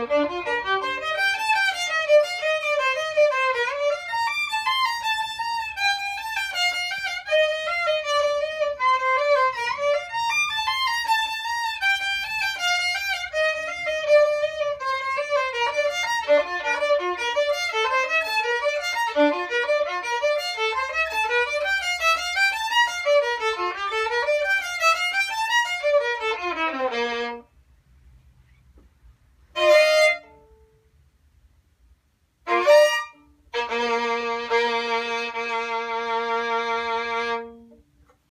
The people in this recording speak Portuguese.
Música